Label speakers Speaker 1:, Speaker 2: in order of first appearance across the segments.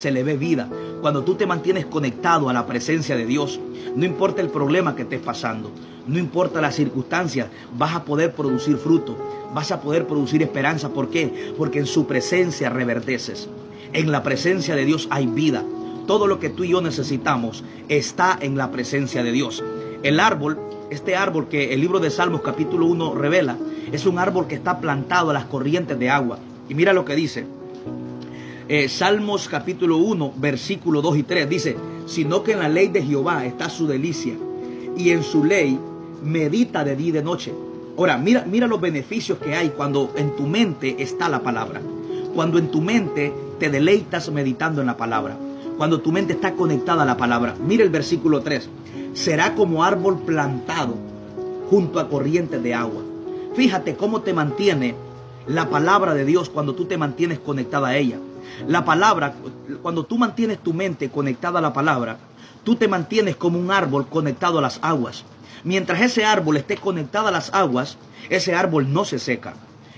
Speaker 1: se le ve vida. Cuando tú te mantienes conectado a la presencia de Dios, no importa el problema que estés pasando, no importa las circunstancias, vas a poder producir fruto, vas a poder producir esperanza. ¿Por qué? Porque en su presencia reverdeces. En la presencia de Dios hay vida. Todo lo que tú y yo necesitamos está en la presencia de Dios. El árbol, este árbol que el libro de Salmos capítulo 1 revela, es un árbol que está plantado a las corrientes de agua. Y mira lo que dice. Eh, Salmos capítulo 1, versículo 2 y 3 dice, sino que en la ley de Jehová está su delicia y en su ley medita de día y de noche. Ahora, mira, mira los beneficios que hay cuando en tu mente está la palabra. Cuando en tu mente te deleitas meditando en la palabra. Cuando tu mente está conectada a la palabra. Mira el versículo 3. Será como árbol plantado junto a corrientes de agua. Fíjate cómo te mantiene la palabra de Dios cuando tú te mantienes conectada a ella. La palabra, cuando tú mantienes tu mente conectada a la palabra, tú te mantienes como un árbol conectado a las aguas. Mientras ese árbol esté conectado a las aguas, ese árbol no se seca.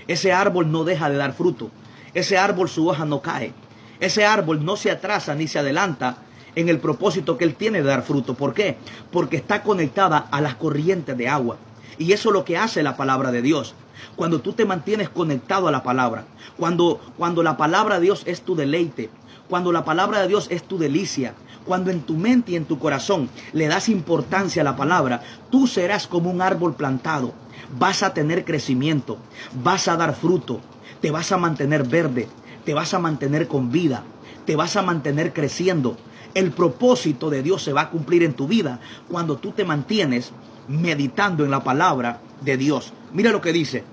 Speaker 1: Ese árbol no deja de dar fruto. Ese árbol su hoja no cae. Ese árbol no se atrasa ni se adelanta en el propósito que él tiene de dar fruto. ¿Por qué? Porque está conectada a las corrientes de agua. Y eso es lo que hace la palabra de Dios. Cuando tú te mantienes conectado a la palabra, cuando, cuando la palabra de Dios es tu deleite, cuando la palabra de Dios es tu delicia, cuando en tu mente y en tu corazón le das importancia a la palabra, tú serás como un árbol plantado. Vas a tener crecimiento, vas a dar fruto, te vas a mantener verde, te vas a mantener con vida, te vas a mantener creciendo. El propósito de Dios se va a cumplir en tu vida cuando tú te mantienes meditando en la palabra de Dios. Mira lo que dice.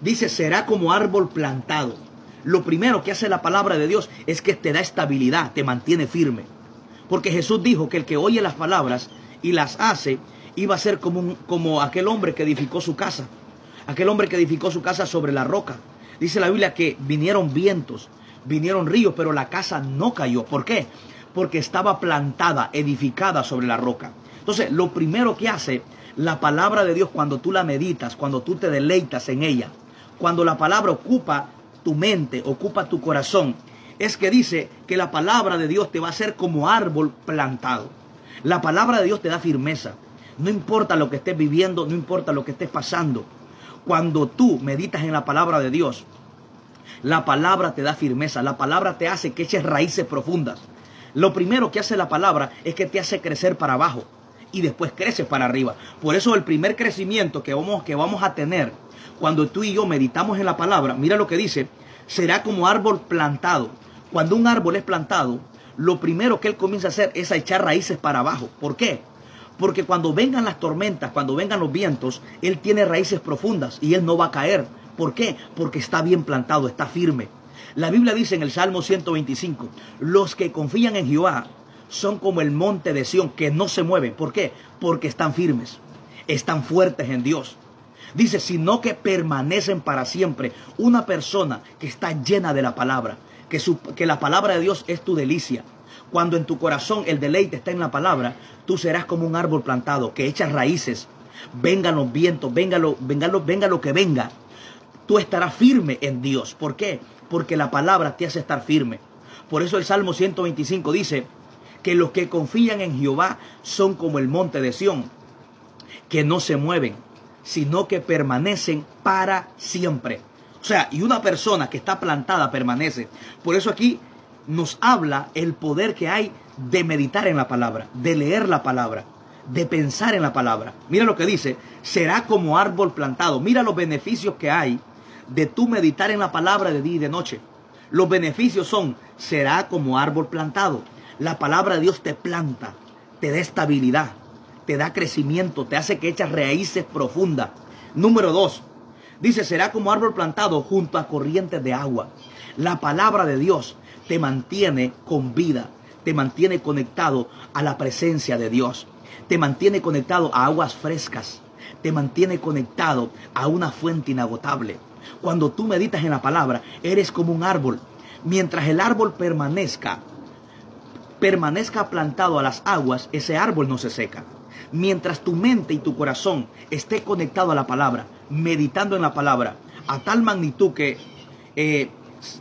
Speaker 1: Dice, será como árbol plantado. Lo primero que hace la palabra de Dios es que te da estabilidad, te mantiene firme. Porque Jesús dijo que el que oye las palabras y las hace, iba a ser como, como aquel hombre que edificó su casa. Aquel hombre que edificó su casa sobre la roca. Dice la Biblia que vinieron vientos, vinieron ríos, pero la casa no cayó. ¿Por qué? Porque estaba plantada, edificada sobre la roca. Entonces, lo primero que hace la palabra de Dios cuando tú la meditas, cuando tú te deleitas en ella, cuando la palabra ocupa tu mente, ocupa tu corazón, es que dice que la palabra de Dios te va a hacer como árbol plantado. La palabra de Dios te da firmeza. No importa lo que estés viviendo, no importa lo que estés pasando. Cuando tú meditas en la palabra de Dios, la palabra te da firmeza, la palabra te hace que eches raíces profundas. Lo primero que hace la palabra es que te hace crecer para abajo y después creces para arriba. Por eso el primer crecimiento que vamos, que vamos a tener cuando tú y yo meditamos en la palabra, mira lo que dice, será como árbol plantado. Cuando un árbol es plantado, lo primero que él comienza a hacer es a echar raíces para abajo. ¿Por qué? Porque cuando vengan las tormentas, cuando vengan los vientos, él tiene raíces profundas y él no va a caer. ¿Por qué? Porque está bien plantado, está firme. La Biblia dice en el Salmo 125, los que confían en Jehová son como el monte de Sión que no se mueven. ¿Por qué? Porque están firmes, están fuertes en Dios. Dice, sino que permanecen para siempre. Una persona que está llena de la palabra, que, que la palabra de Dios es tu delicia. Cuando en tu corazón el deleite está en la palabra, tú serás como un árbol plantado que echa raíces. Vengan los vientos, venga lo, venga, lo, venga lo que venga. Tú estarás firme en Dios. ¿Por qué? Porque la palabra te hace estar firme. Por eso el Salmo 125 dice, que los que confían en Jehová son como el monte de Sión, que no se mueven, sino que permanecen para siempre. O sea, y una persona que está plantada permanece. Por eso aquí nos habla el poder que hay de meditar en la palabra, de leer la palabra, de pensar en la palabra. Mira lo que dice, será como árbol plantado. Mira los beneficios que hay de tú meditar en la palabra de día y de noche. Los beneficios son, será como árbol plantado. La palabra de Dios te planta, te da estabilidad, te da crecimiento, te hace que echas raíces profundas. Número dos, dice, será como árbol plantado junto a corrientes de agua. La palabra de Dios te mantiene con vida, te mantiene conectado a la presencia de Dios, te mantiene conectado a aguas frescas, te mantiene conectado a una fuente inagotable. Cuando tú meditas en la palabra, eres como un árbol. Mientras el árbol permanezca permanezca plantado a las aguas, ese árbol no se seca. Mientras tu mente y tu corazón esté conectado a la palabra, meditando en la palabra, a tal magnitud que, eh,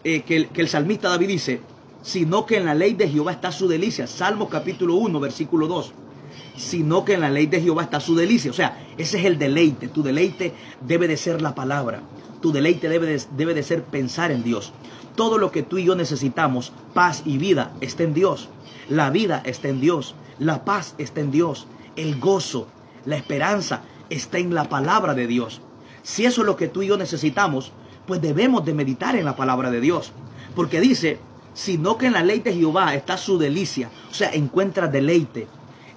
Speaker 1: eh, que, el, salmista David dice, sino que en la ley de Jehová está su delicia. Salmo capítulo 1, versículo 2. Sino que en la ley de Jehová está su delicia. O sea, ese es el deleite. Tu deleite debe de ser la palabra. Tu deleite debe de, debe de ser pensar en Dios. Todo lo que tú y yo necesitamos, paz y vida, está en Dios. La vida está en Dios. La paz está en Dios. El gozo, la esperanza está en la palabra de Dios. Si eso es lo que tú y yo necesitamos, pues debemos de meditar en la palabra de Dios. Porque dice, sino que en la ley de Jehová está su delicia. O sea, encuentra deleite.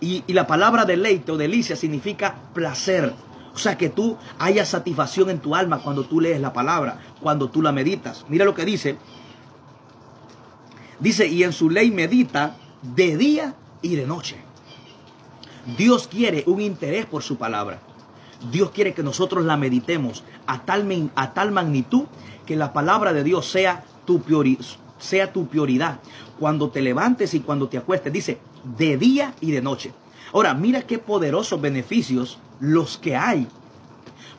Speaker 1: Y, y, la palabra deleite o delicia significa placer. Sea, que tú hayas satisfacción en tu alma cuando tú lees la palabra, cuando tú la meditas. Mira lo que dice. Dice, y en su ley medita de día y de noche. Dios quiere un interés por su palabra. Dios quiere que nosotros la meditemos a tal, a tal magnitud que la palabra de Dios sea tu, priori, sea tu prioridad. Cuando te levantes y cuando te acuestes, dice, de día y de noche. Ahora, mira qué poderosos beneficios los que hay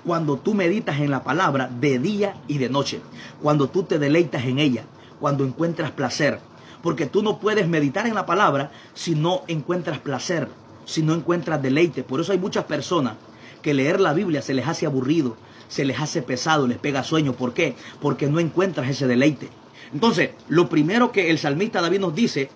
Speaker 1: cuando tú meditas en la palabra de día y de noche. Cuando tú te deleitas en ella, cuando encuentras placer. Porque tú no puedes meditar en la palabra si no encuentras placer, si no encuentras deleite. Por eso hay muchas personas que leer la Biblia se les hace aburrido, se les hace pesado, les pega sueño. ¿Por qué? Porque no encuentras ese deleite. Entonces, lo primero que el salmista David nos dice,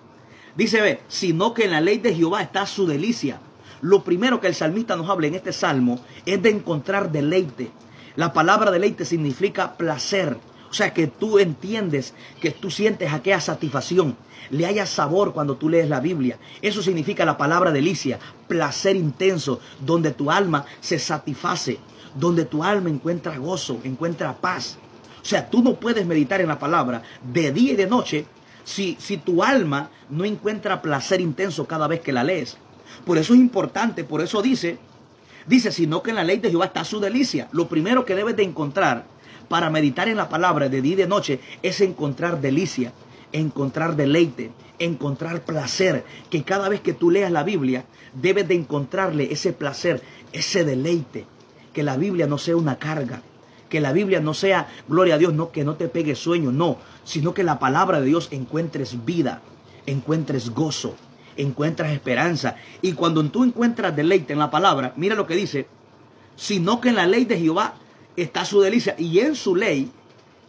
Speaker 1: dice, ve, sino que en la ley de Jehová está su delicia. Lo primero que el salmista nos habla en este salmo es de encontrar deleite. La palabra deleite significa placer. O sea, que tú entiendes, que tú sientes aquella satisfacción, le haya sabor cuando tú lees la Biblia. Eso significa la palabra delicia, placer intenso, donde tu alma se satisface, donde tu alma encuentra gozo, encuentra paz. O sea, tú no puedes meditar en la palabra de día y de noche si, si tu alma no encuentra placer intenso cada vez que la lees. Por eso es importante, por eso dice, dice, sino que en la ley de Jehová está su delicia. Lo primero que debes de encontrar para meditar en la palabra de día y de noche es encontrar delicia, encontrar deleite, encontrar placer. Que cada vez que tú leas la Biblia, debes de encontrarle ese placer, ese deleite. Que la Biblia no sea una carga, que la Biblia no sea, gloria a Dios, no que no te pegue sueño, no, sino que la palabra de Dios encuentres vida, encuentres gozo, encuentras esperanza. Y cuando tú encuentras deleite en la palabra, mira lo que dice, sino que en la ley de Jehová está su delicia y en su ley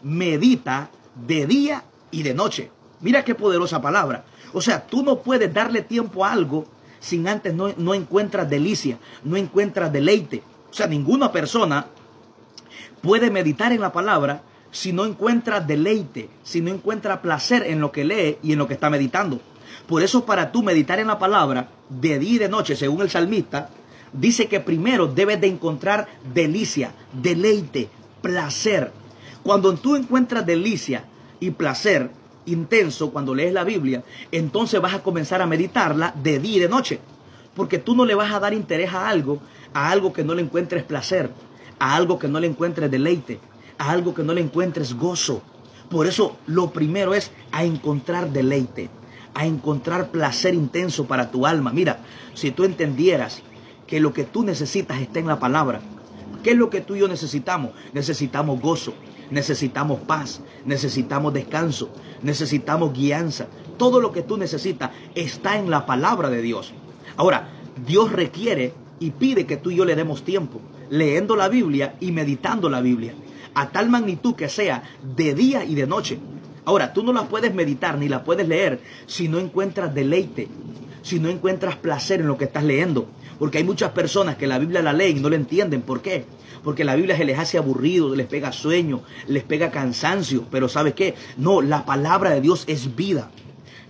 Speaker 1: medita de día y de noche. Mira qué poderosa palabra. O sea, tú no puedes darle tiempo a algo sin antes no, no encuentras delicia, no encuentras deleite. O sea, ninguna persona puede meditar en la palabra si no encuentra deleite, si no encuentra placer en lo que lee y en lo que está meditando. Por eso para tú meditar en la palabra de día y de noche, según el salmista, dice que primero debes de encontrar delicia, deleite, placer. Cuando tú encuentras delicia y placer intenso cuando lees la Biblia, entonces vas a comenzar a meditarla de día y de noche. Porque tú no le vas a dar interés a algo, a algo que no le encuentres placer, a algo que no le encuentres deleite, a algo que no le encuentres gozo. Por eso lo primero es a encontrar deleite, a encontrar placer intenso para tu alma. Mira, si tú entendieras que lo que tú necesitas está en la palabra, ¿qué es lo que tú y yo necesitamos? Necesitamos gozo, necesitamos paz, necesitamos descanso, necesitamos guianza. Todo lo que tú necesitas está en la palabra de Dios. Ahora, Dios requiere y pide que tú y yo le demos tiempo leyendo la Biblia y meditando la Biblia, a tal magnitud que sea de día y de noche. Ahora, tú no la puedes meditar ni la puedes leer si no encuentras deleite, si no encuentras placer en lo que estás leyendo. Porque hay muchas personas que la Biblia la leen y no la entienden. ¿Por qué? Porque la Biblia se les hace aburrido, les pega sueño, les pega cansancio. Pero ¿sabes qué? No, la palabra de Dios es vida.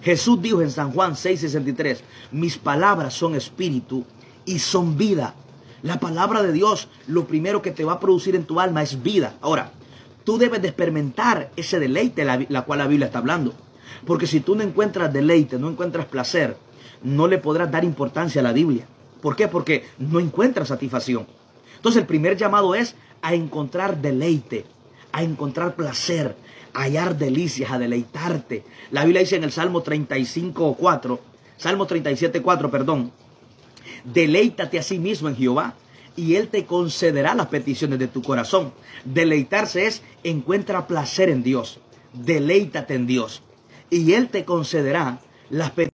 Speaker 1: Jesús dijo en San Juan 6:63, mis palabras son espíritu y son vida. La palabra de Dios, lo primero que te va a producir en tu alma es vida. Ahora, tú debes de experimentar ese deleite la, la cual la Biblia está hablando. Porque si tú no encuentras deleite, no encuentras placer, no le podrás dar importancia a la Biblia. ¿Por qué? Porque no encuentras satisfacción. Entonces el primer llamado es a encontrar deleite, a encontrar placer, a hallar delicias, a deleitarte. La Biblia dice en el Salmo 35, 4, Salmo 37, 4, perdón, deleítate a sí mismo en Jehová y Él te concederá las peticiones de tu corazón. Deleitarse es encuentra placer en Dios, deleítate en Dios. y Él te concederá las peticiones